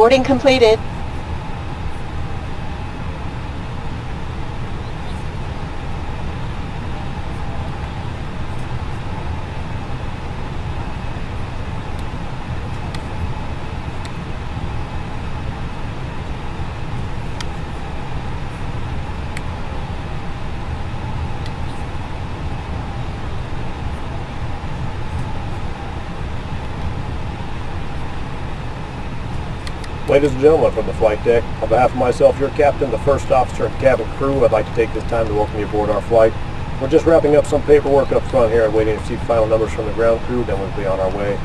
Reporting completed. Ladies and gentlemen from the flight deck, on behalf of myself, your captain, the first officer, and cabin crew, I'd like to take this time to welcome you aboard our flight. We're just wrapping up some paperwork up front here and waiting to see final numbers from the ground crew, then we'll be on our way.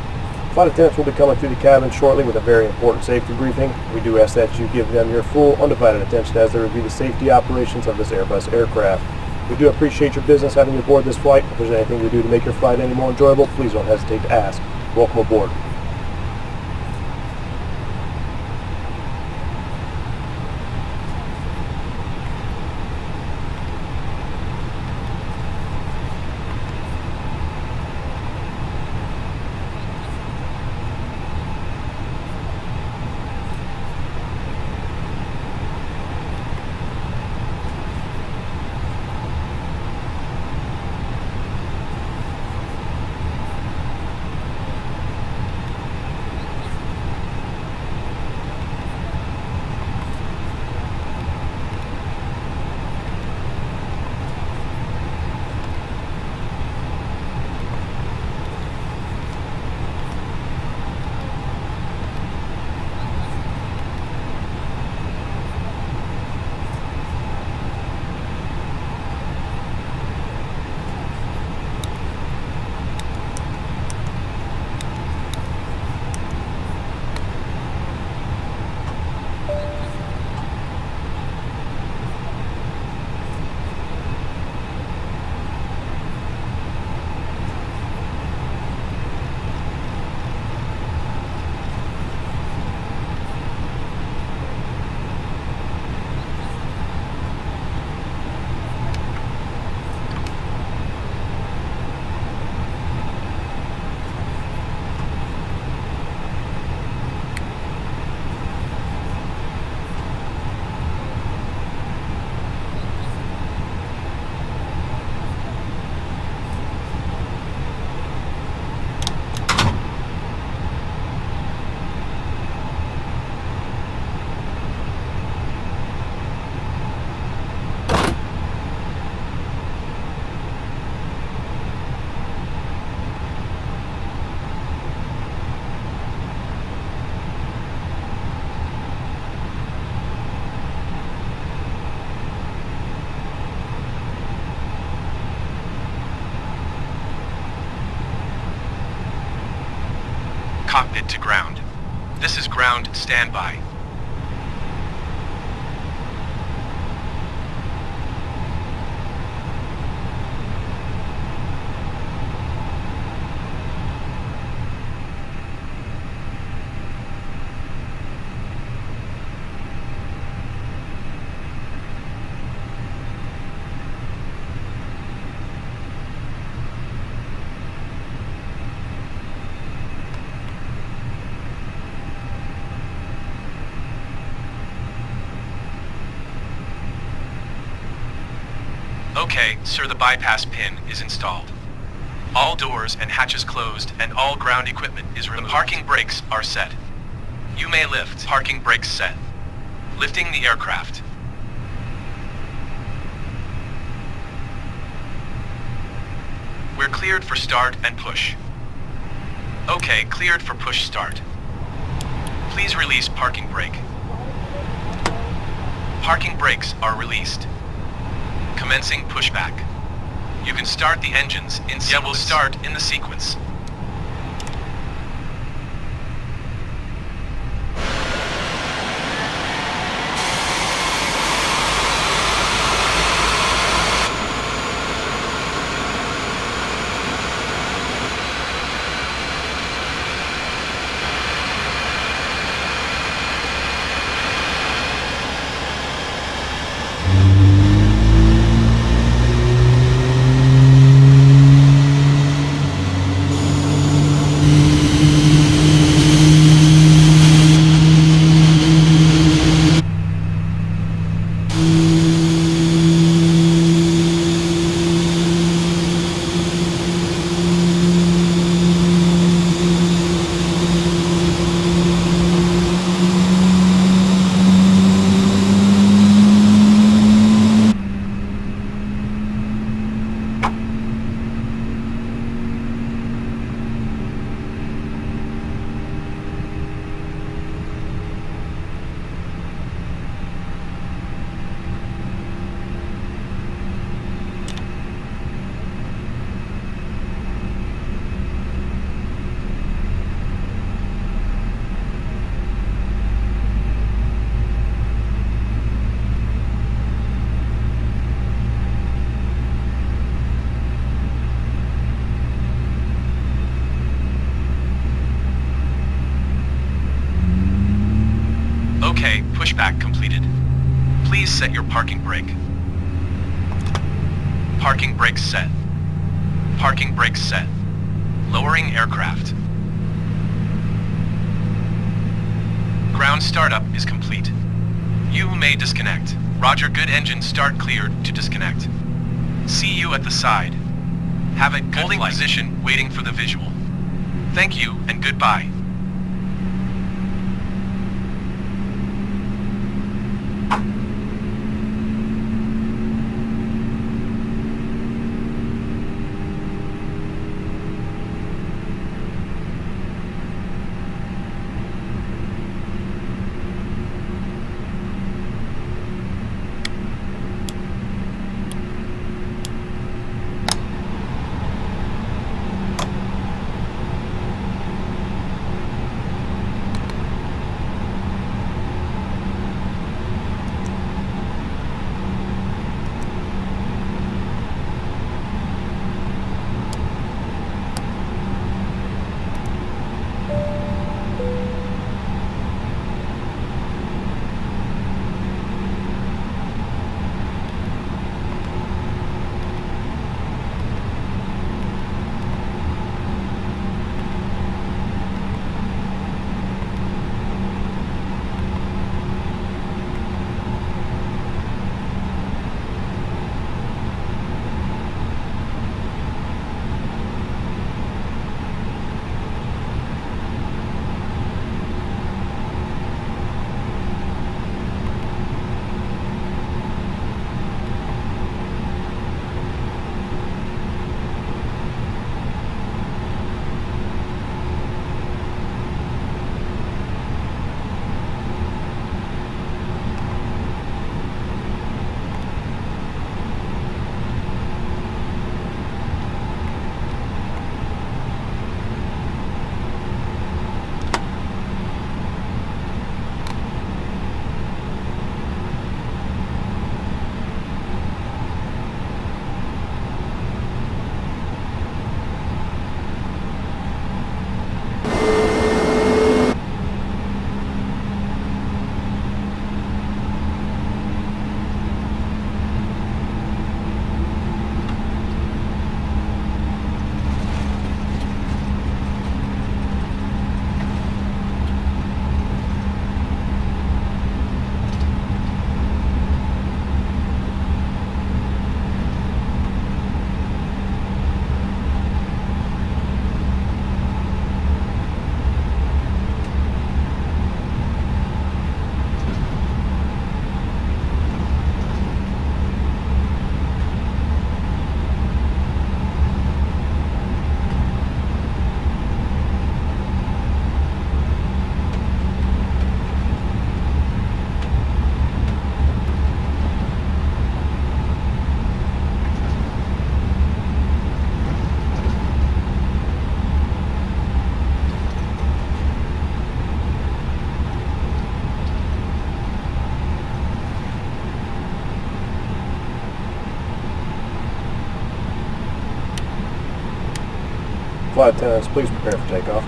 Flight attendants will be coming through the cabin shortly with a very important safety briefing. We do ask that you give them your full, undivided attention as they review the safety operations of this Airbus aircraft. We do appreciate your business having you aboard this flight. If there's anything to do to make your flight any more enjoyable, please don't hesitate to ask. Welcome aboard. To ground. This is ground standby. Okay, sir, the bypass pin is installed. All doors and hatches closed and all ground equipment is removed. The parking brakes are set. You may lift. Parking brakes set. Lifting the aircraft. We're cleared for start and push. Okay, cleared for push start. Please release parking brake. Parking brakes are released. Commencing pushback. You can start the engines in sequence. Yeah, we'll start in the sequence. 510, please prepare for takeoff.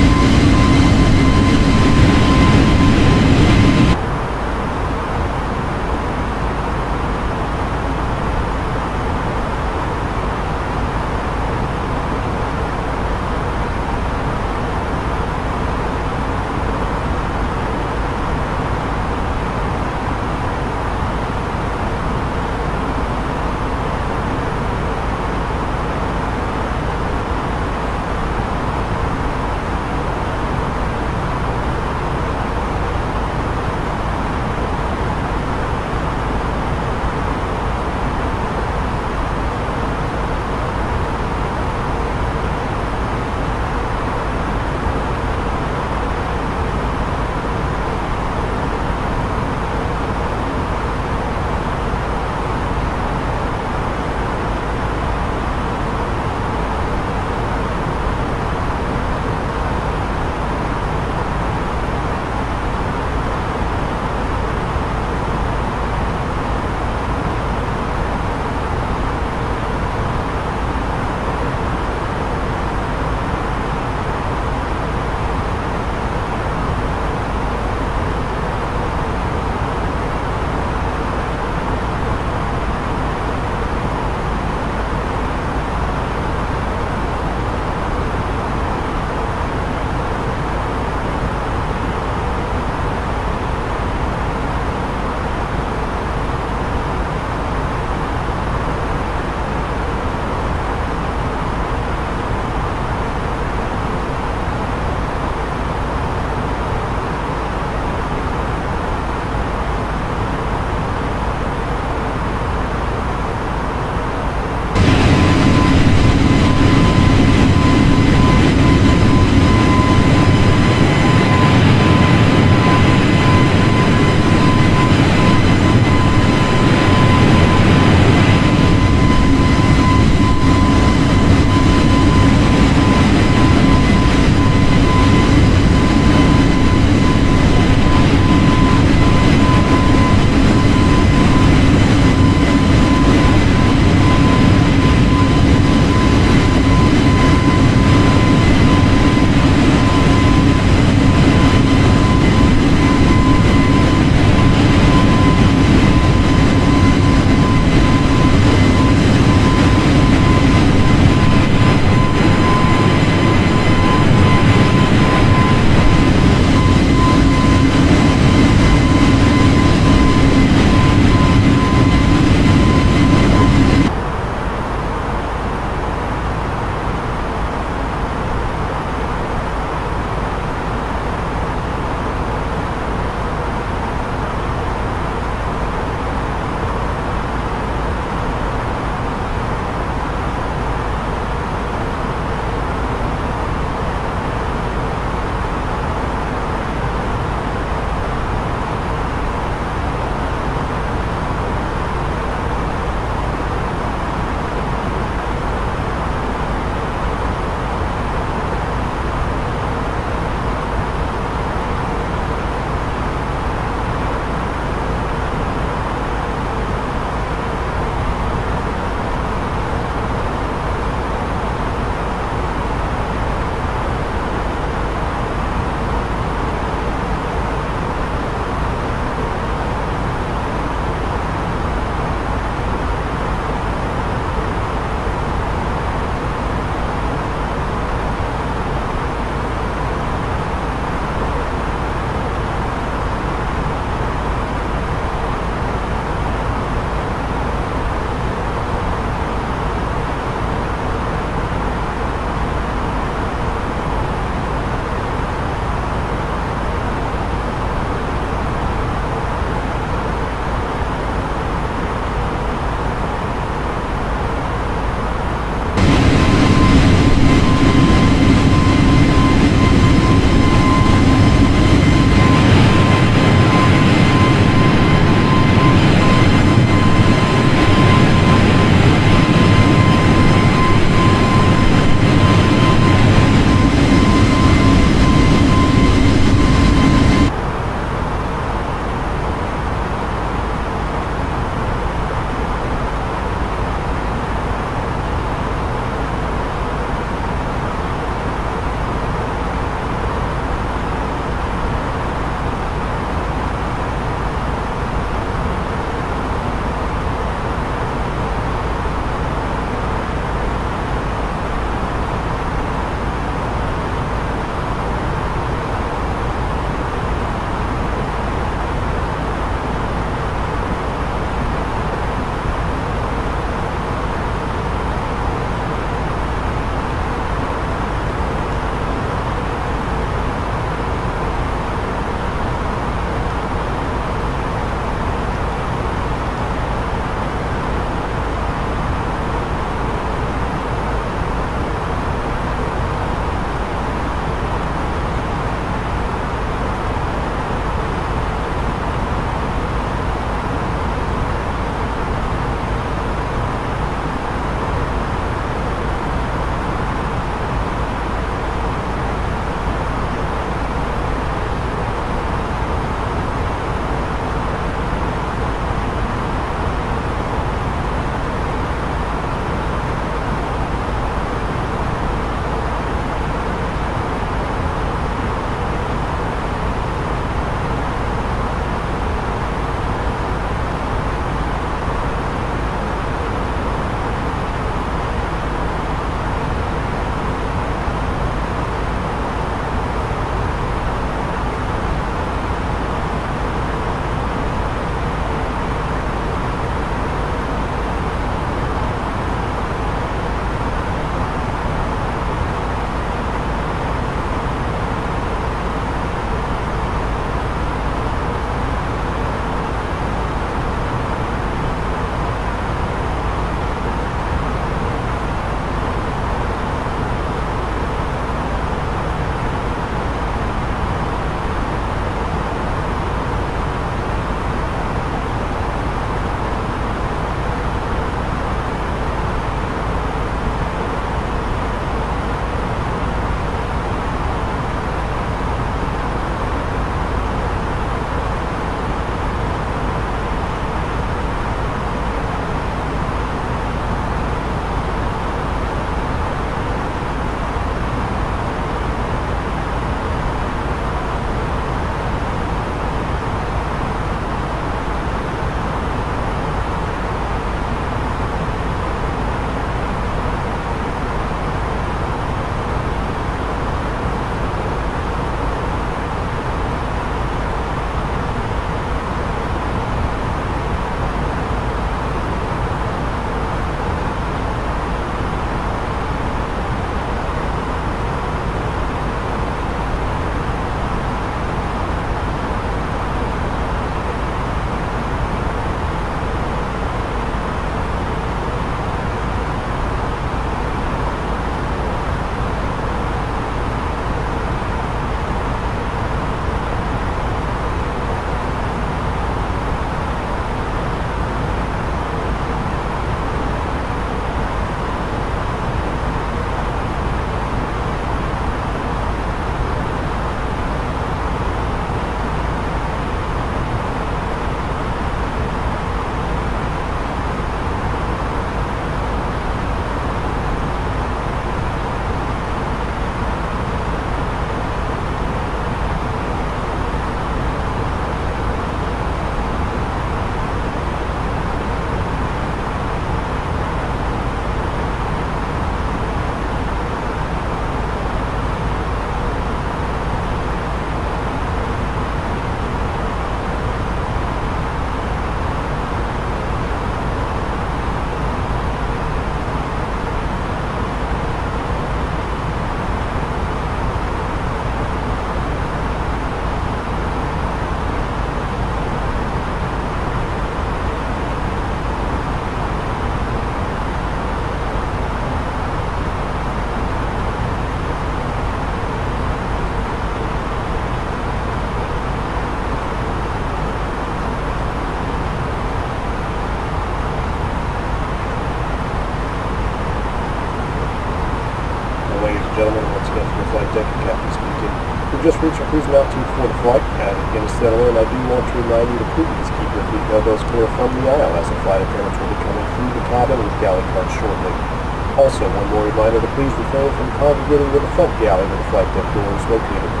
myself and Tom getting with the fuck galley with the flight deck door smoking. located.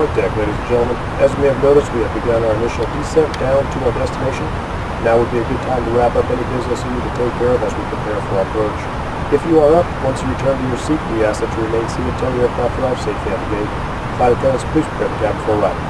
Deck, ladies and gentlemen. As you may have noticed, we have begun our initial descent down to our destination. Now would be a good time to wrap up any business you need to take care of as we prepare for our approach. If you are up, once you return to your seat, we ask that you remain seated until your aircraft arrives safely at the gate. Flight attendants, please prepare the cabin for arrival. Monitor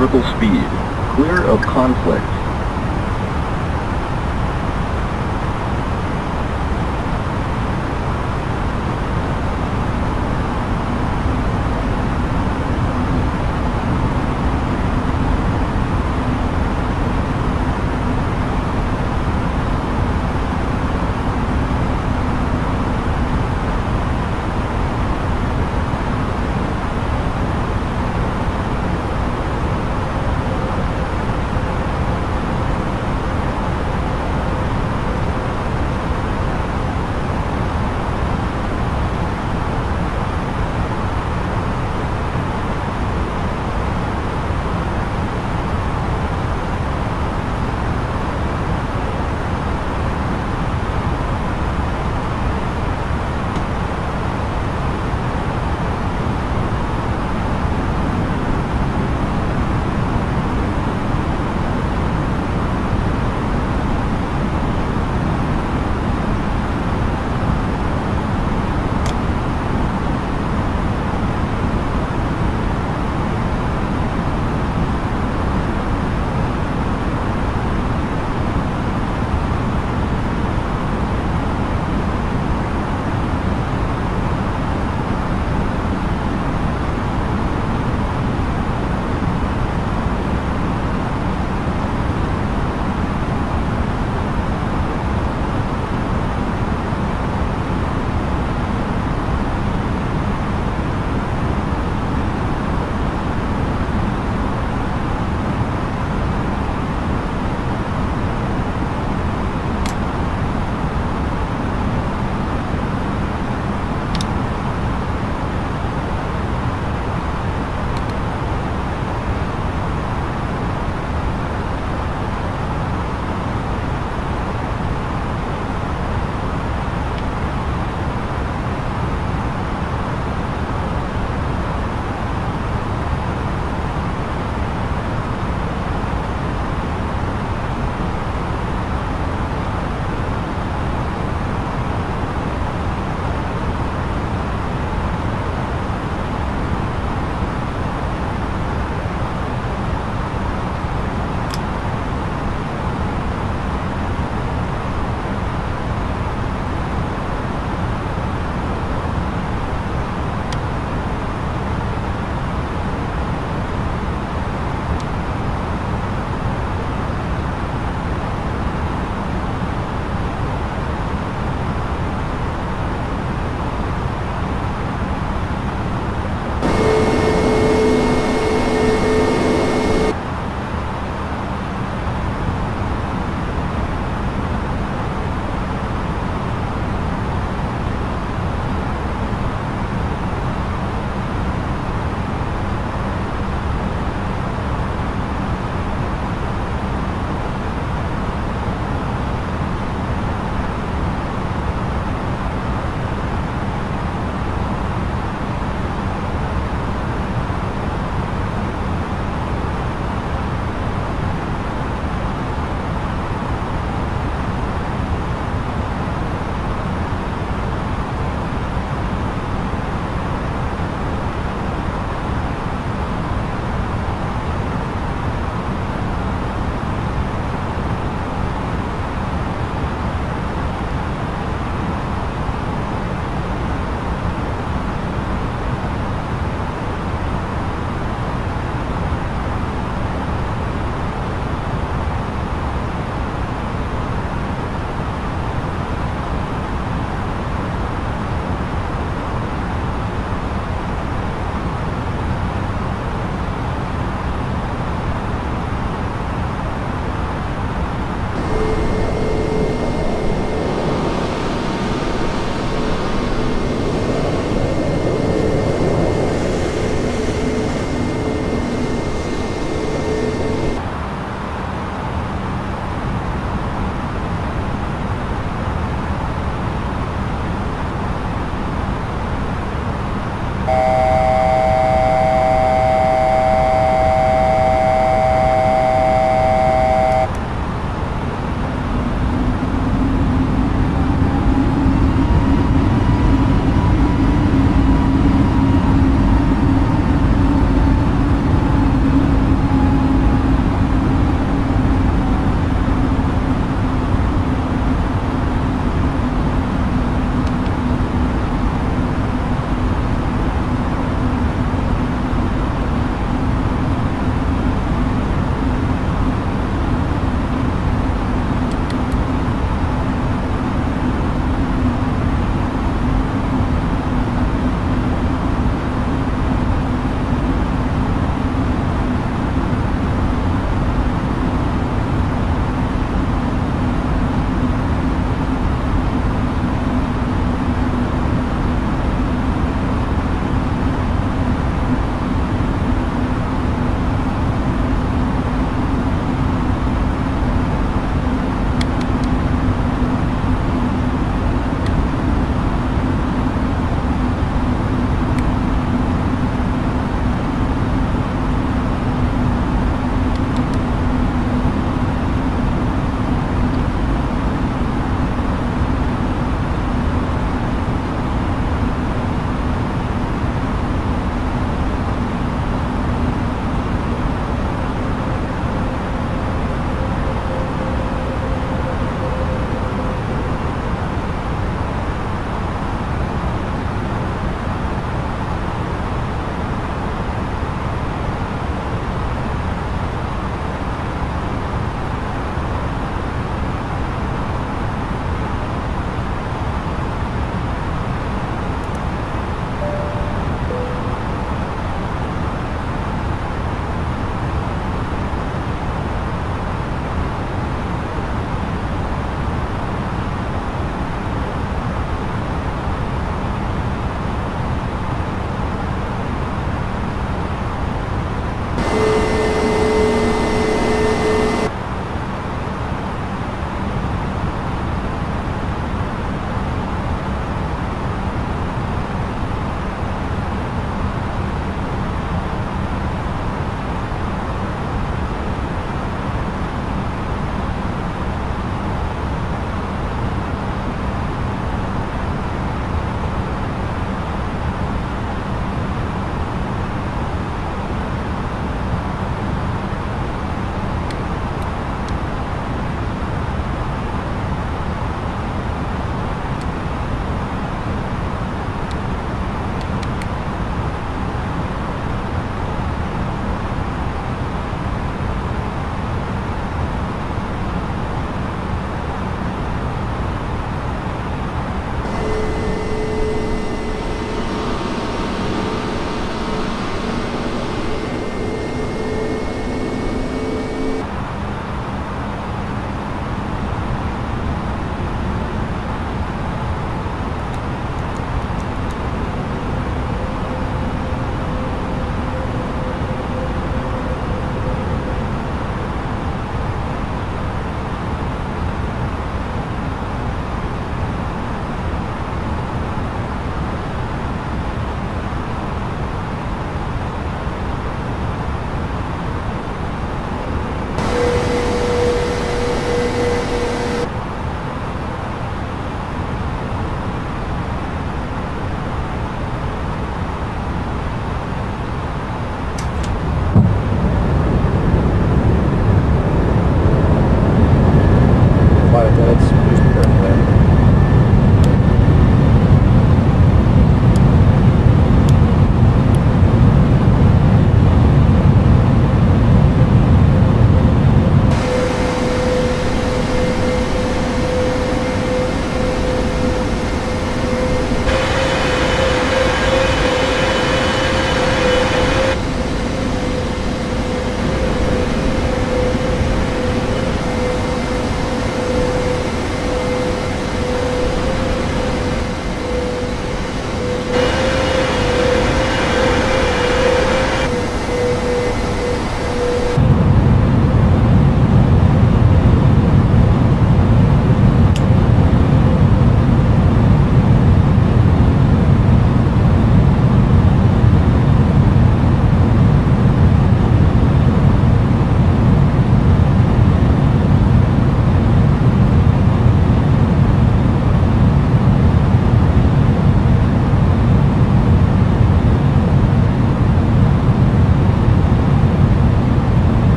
vertical speed. Clear of conflict.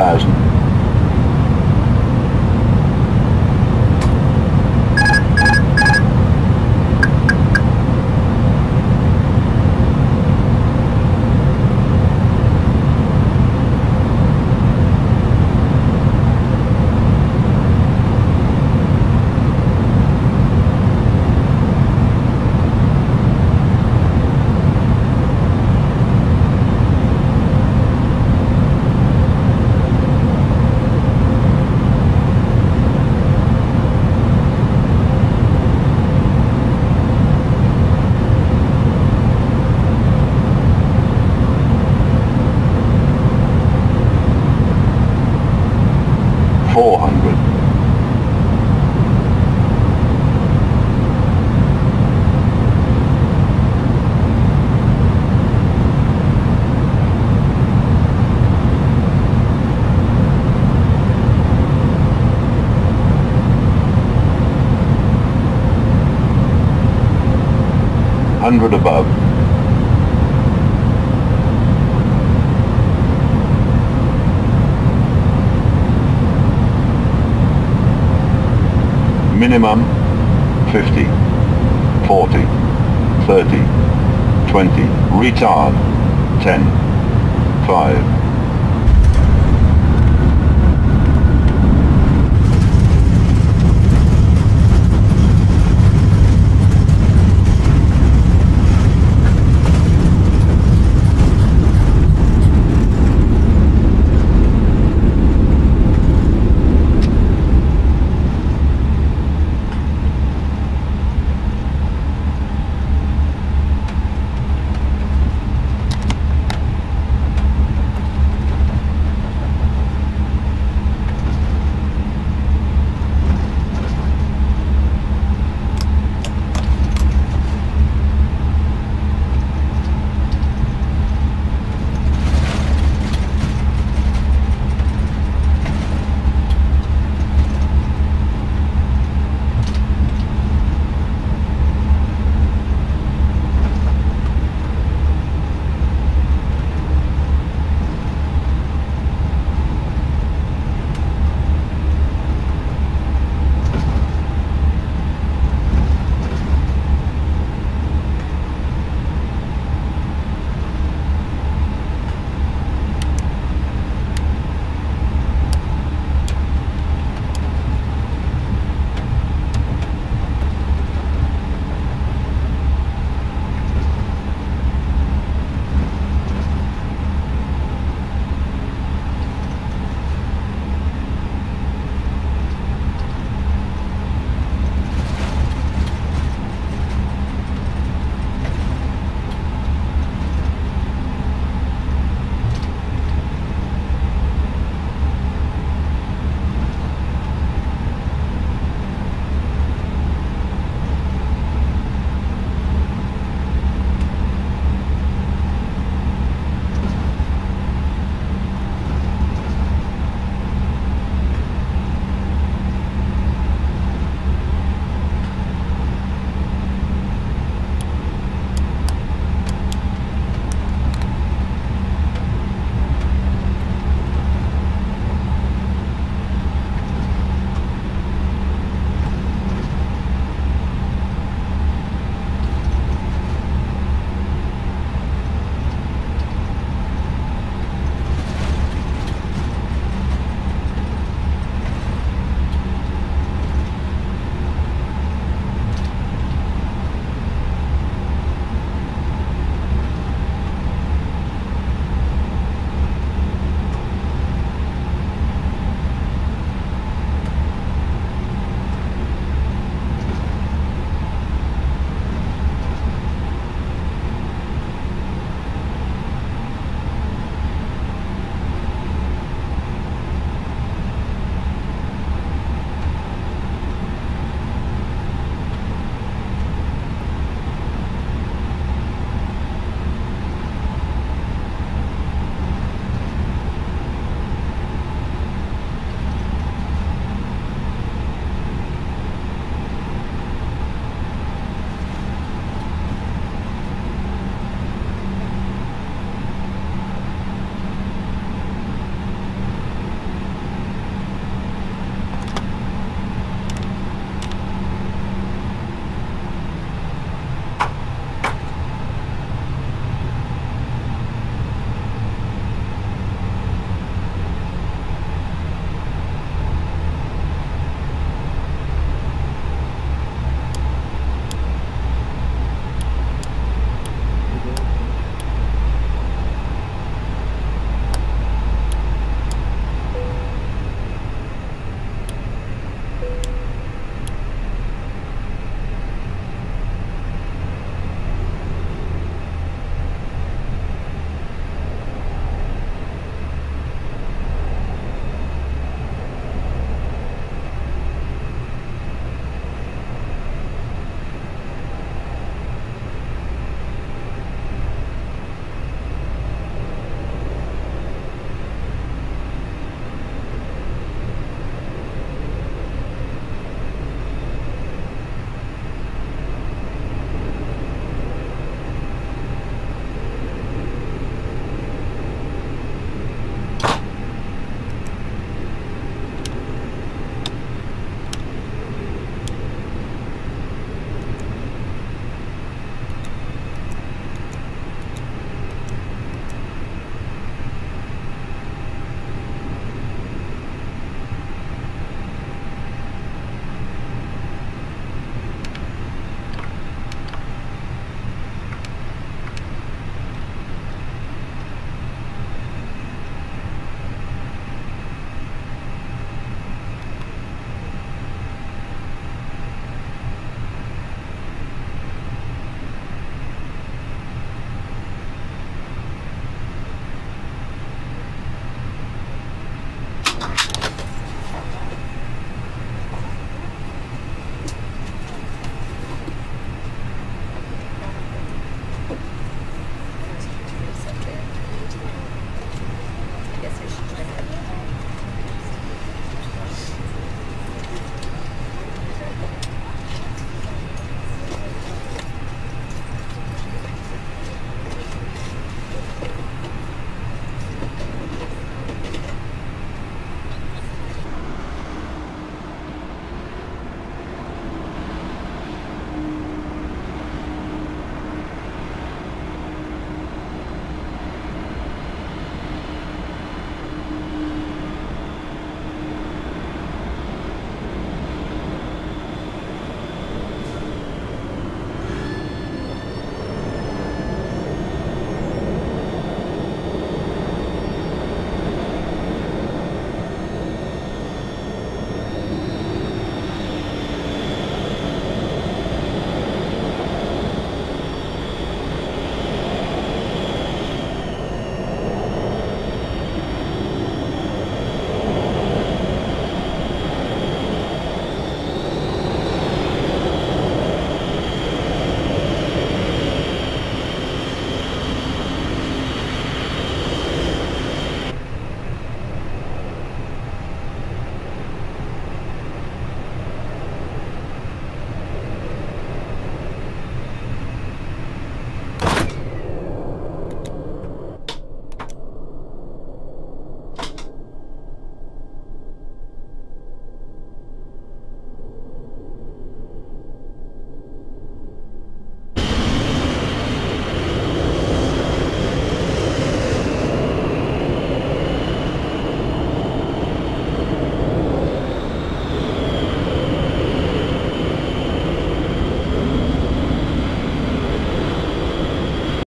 1000. 100 above. Minimum 50, 40, 30, 20, retard 10, 5,